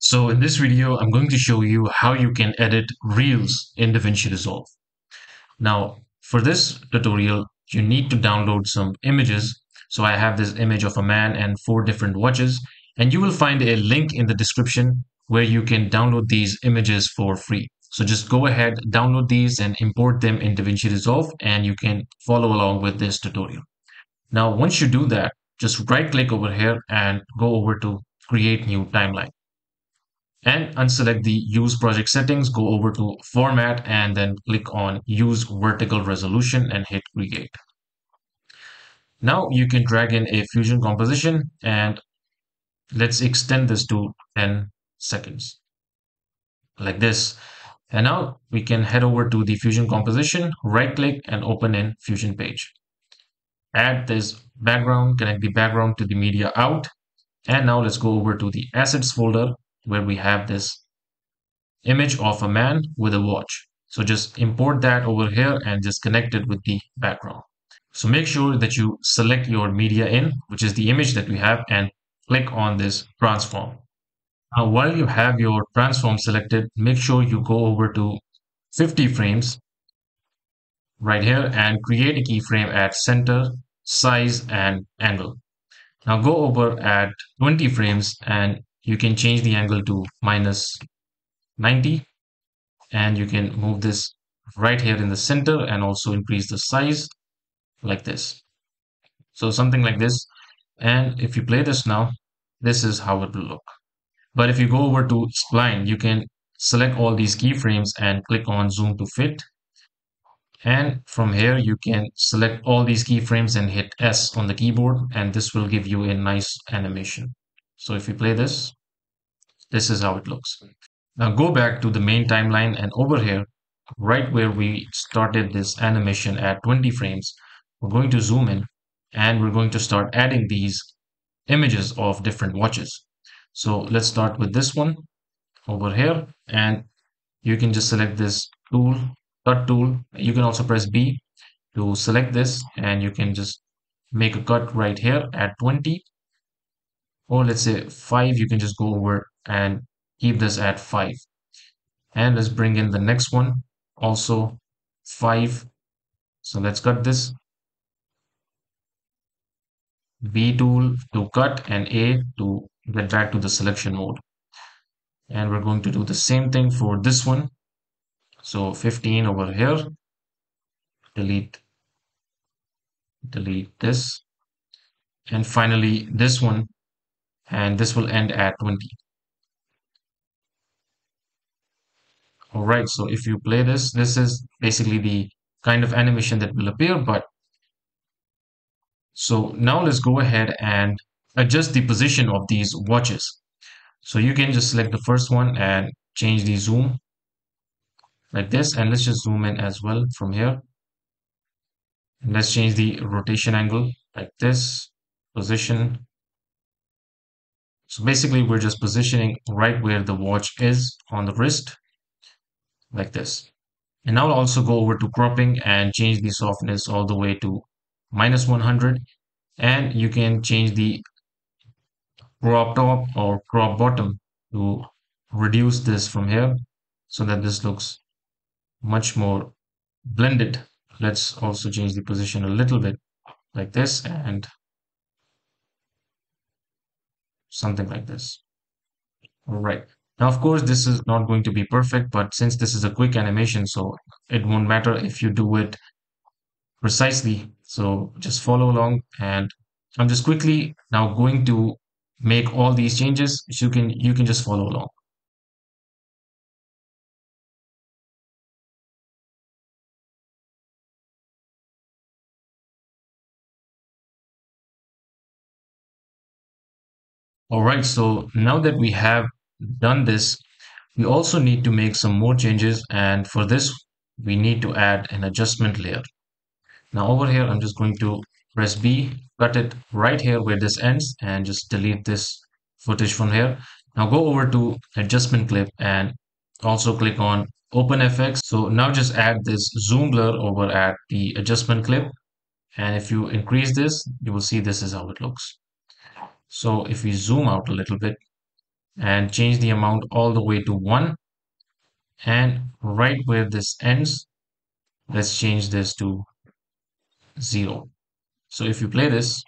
So in this video, I'm going to show you how you can edit Reels in DaVinci Resolve. Now, for this tutorial, you need to download some images. So I have this image of a man and four different watches, and you will find a link in the description where you can download these images for free. So just go ahead, download these and import them in DaVinci Resolve, and you can follow along with this tutorial. Now, once you do that, just right click over here and go over to create new timeline and unselect the use project settings, go over to format and then click on use vertical resolution and hit create. Now you can drag in a fusion composition and let's extend this to 10 seconds like this. And now we can head over to the fusion composition, right click and open in fusion page. Add this background, connect the background to the media out. And now let's go over to the assets folder where we have this image of a man with a watch. So just import that over here and just connect it with the background. So make sure that you select your media in, which is the image that we have, and click on this transform. Now, while you have your transform selected, make sure you go over to 50 frames right here and create a keyframe at center, size, and angle. Now go over at 20 frames and you can change the angle to minus 90 and you can move this right here in the center and also increase the size like this. So something like this. And if you play this now this is how it will look. But if you go over to spline you can select all these keyframes and click on zoom to fit. And from here you can select all these keyframes and hit S on the keyboard and this will give you a nice animation. So if you play this this is how it looks. Now go back to the main timeline and over here, right where we started this animation at 20 frames, we're going to zoom in and we're going to start adding these images of different watches. So let's start with this one over here and you can just select this tool, cut tool. You can also press B to select this and you can just make a cut right here at 20 or let's say 5 you can just go over and keep this at 5 and let's bring in the next one also 5 so let's cut this. B tool to cut and A to get back to the selection mode. And we're going to do the same thing for this one. So 15 over here. Delete. Delete this. And finally this one and this will end at 20 all right so if you play this this is basically the kind of animation that will appear but so now let's go ahead and adjust the position of these watches. So you can just select the first one and change the zoom like this and let's just zoom in as well from here. And let's change the rotation angle like this position so basically we're just positioning right where the watch is on the wrist like this. And now I'll also go over to cropping and change the softness all the way to minus 100 and you can change the crop top or crop bottom to reduce this from here so that this looks much more blended. Let's also change the position a little bit like this and something like this. All right. Now, of course, this is not going to be perfect, but since this is a quick animation, so it won't matter if you do it precisely. So just follow along and I'm just quickly now going to make all these changes. You can, you can just follow along. All right, so now that we have done this, we also need to make some more changes. And for this, we need to add an adjustment layer. Now over here, I'm just going to press B, cut it right here where this ends and just delete this footage from here. Now go over to adjustment clip and also click on OpenFX. So now just add this zoom blur over at the adjustment clip. And if you increase this, you will see this is how it looks. So if we zoom out a little bit, and change the amount all the way to 1 and right where this ends let's change this to 0 so if you play this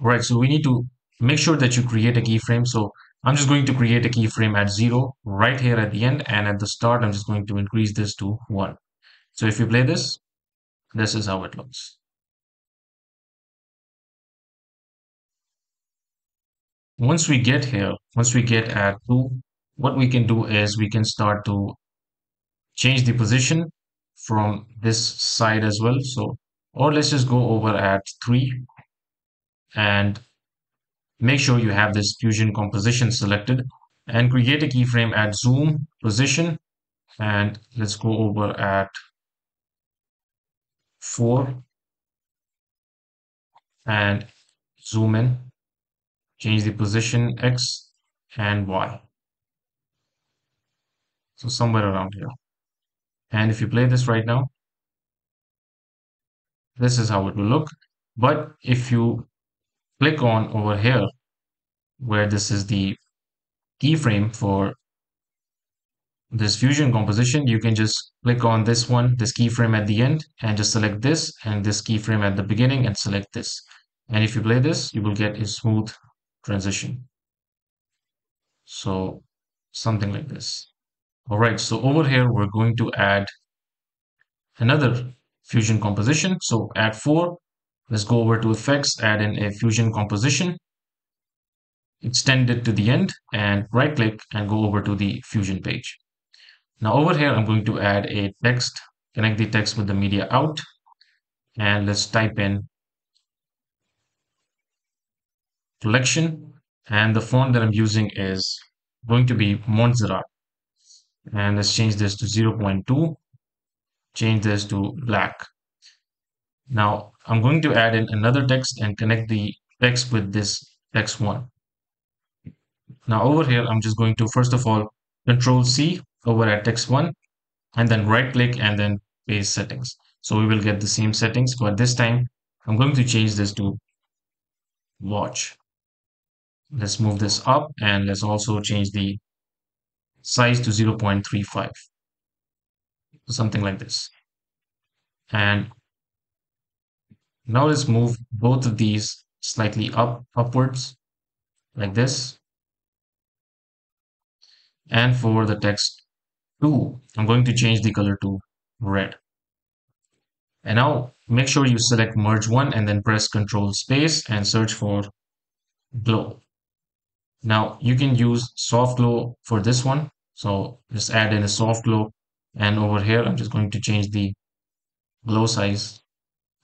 right so we need to make sure that you create a keyframe. So I'm just going to create a keyframe at 0 right here at the end and at the start I'm just going to increase this to 1 so if you play this this is how it looks once we get here once we get at 2 what we can do is we can start to change the position from this side as well. So or let's just go over at 3 and make sure you have this fusion composition selected and create a keyframe at zoom position. And let's go over at 4 and zoom in change the position x and y. So somewhere around here. And if you play this right now this is how it will look. But if you click on over here where this is the keyframe for this fusion composition you can just click on this one this keyframe at the end and just select this and this keyframe at the beginning and select this. And if you play this you will get a smooth transition. So something like this. All right so over here we're going to add another fusion composition. So add four. Let's go over to effects add in a fusion composition extend it to the end and right click and go over to the fusion page. Now over here I'm going to add a text connect the text with the media out and let's type in collection and the font that I'm using is going to be Montserrat and let's change this to 0.2 change this to black. Now I'm going to add in another text and connect the text with this text one. Now over here I'm just going to first of all control C over at text one and then right click and then paste settings. So we will get the same settings but this time I'm going to change this to watch let's move this up and let's also change the size to 0.35 something like this. And now let's move both of these slightly up upwards like this. And for the text 2 I'm going to change the color to red. And now make sure you select merge one and then press control space and search for glow now you can use soft glow for this one. So just add in a soft glow and over here I'm just going to change the glow size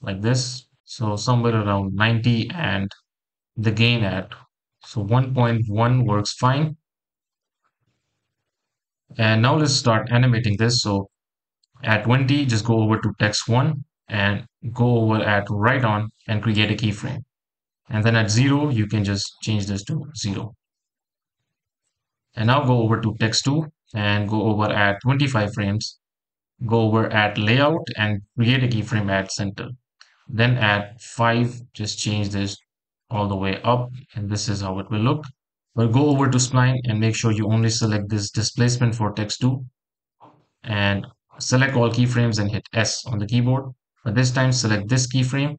like this. So somewhere around 90 and the gain at. So 1.1 works fine. And now let's start animating this. So at 20 just go over to text 1 and go over at Write On and create a keyframe. And then at 0 you can just change this to 0 and now go over to text 2 and go over at 25 frames. Go over at layout and create a keyframe at center. Then at 5 just change this all the way up and this is how it will look. But go over to spline and make sure you only select this displacement for text 2 and select all keyframes and hit S on the keyboard. But this time select this keyframe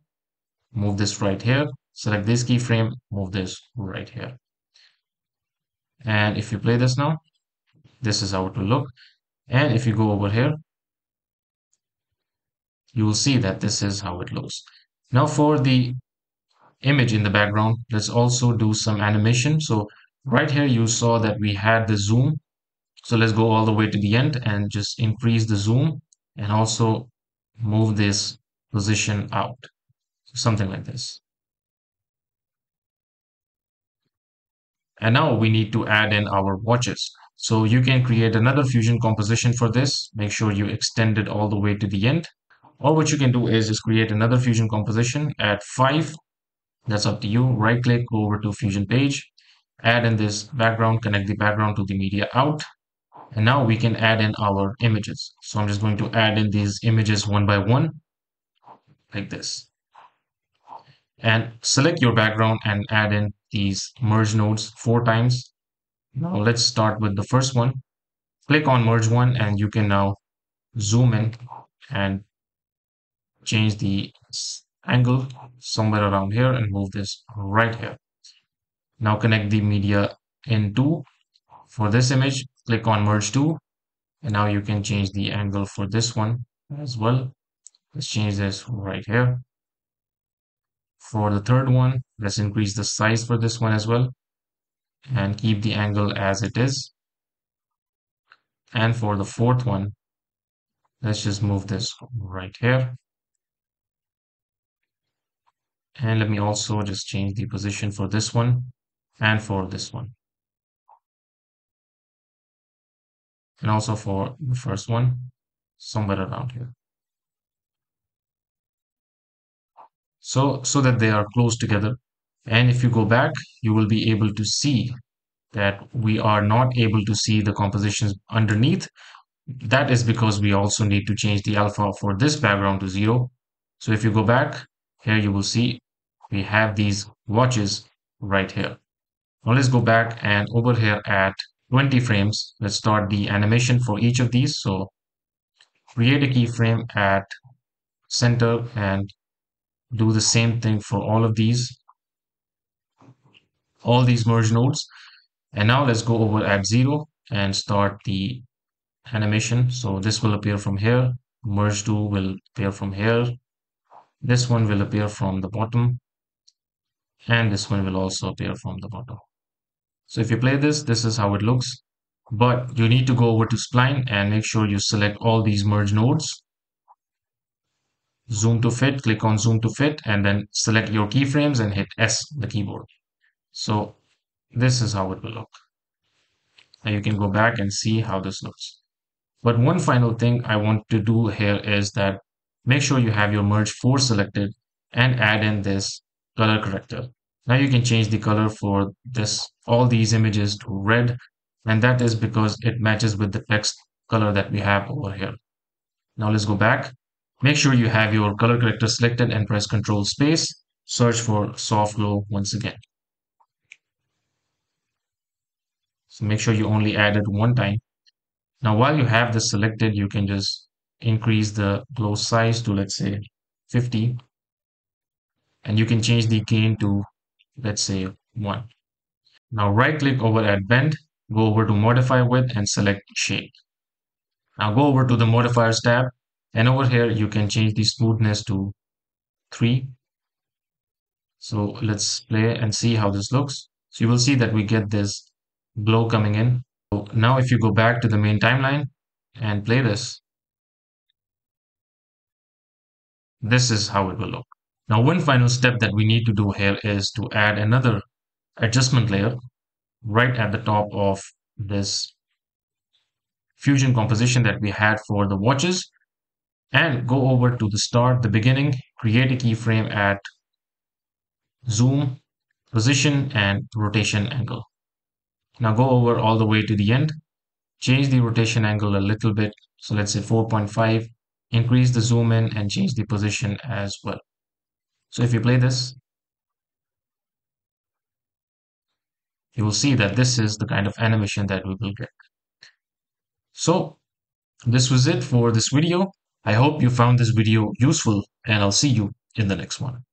move this right here. Select this keyframe move this right here and if you play this now this is how it will look. And if you go over here you will see that this is how it looks. Now for the image in the background let's also do some animation. So right here you saw that we had the zoom. So let's go all the way to the end and just increase the zoom and also move this position out. Something like this And now we need to add in our watches. So you can create another fusion composition for this. Make sure you extend it all the way to the end. Or what you can do is just create another fusion composition at 5. That's up to you. Right click, go over to fusion page, add in this background, connect the background to the media out. And now we can add in our images. So I'm just going to add in these images one by one like this. And select your background and add in these merge nodes four times. Now let's start with the first one. Click on merge one and you can now zoom in and change the angle somewhere around here and move this right here. Now connect the media in two. For this image, click on merge two and now you can change the angle for this one as well. Let's change this right here. For the third one, let's increase the size for this one as well and keep the angle as it is. And for the fourth one, let's just move this right here. And let me also just change the position for this one and for this one. And also for the first one, somewhere around here. So, so that they are close together. And if you go back, you will be able to see that we are not able to see the compositions underneath. That is because we also need to change the alpha for this background to zero. So if you go back, here you will see we have these watches right here. Now let's go back and over here at 20 frames, let's start the animation for each of these. So create a keyframe at center and do the same thing for all of these, all these merge nodes. And now let's go over at zero and start the animation. So this will appear from here. Merge two will appear from here. This one will appear from the bottom and this one will also appear from the bottom. So if you play this, this is how it looks. But you need to go over to spline and make sure you select all these merge nodes. Zoom to fit, click on zoom to fit and then select your keyframes and hit S the keyboard. So this is how it will look. Now you can go back and see how this looks. But one final thing I want to do here is that make sure you have your merge 4 selected and add in this color corrector. Now you can change the color for this all these images to red and that is because it matches with the text color that we have over here. Now let's go back. Make sure you have your color corrector selected and press control space. Search for soft glow once again. So make sure you only add it one time. Now while you have this selected, you can just increase the glow size to let's say 50 and you can change the gain to let's say 1. Now right click over at bend, go over to modify width and select Shake. Now go over to the modifiers tab and over here you can change the smoothness to 3. So let's play and see how this looks. So you will see that we get this glow coming in. So now if you go back to the main timeline and play this, this is how it will look. Now, one final step that we need to do here is to add another adjustment layer right at the top of this fusion composition that we had for the watches and go over to the start, the beginning, create a keyframe at zoom, position and rotation angle. Now go over all the way to the end, change the rotation angle a little bit. So let's say 4.5, increase the zoom in and change the position as well. So if you play this, you will see that this is the kind of animation that we will get. So this was it for this video. I hope you found this video useful and I'll see you in the next one.